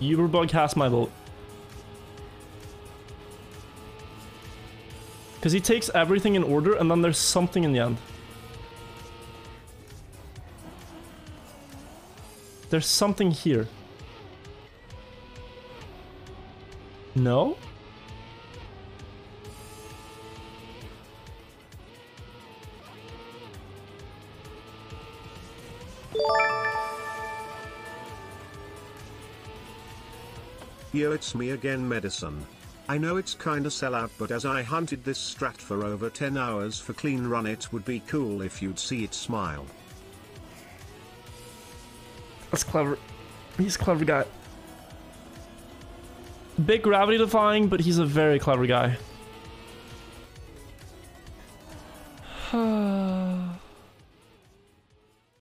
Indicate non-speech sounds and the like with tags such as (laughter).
Uberbug has my vote. Because he takes everything in order and then there's something in the end. There's something here. No? Yo it's me again medicine. I know it's kinda sell out but as I hunted this strat for over 10 hours for clean run it would be cool if you'd see it smile. That's clever. He's a clever guy. Big gravity defying, but he's a very clever guy. (sighs) (sighs) (sighs)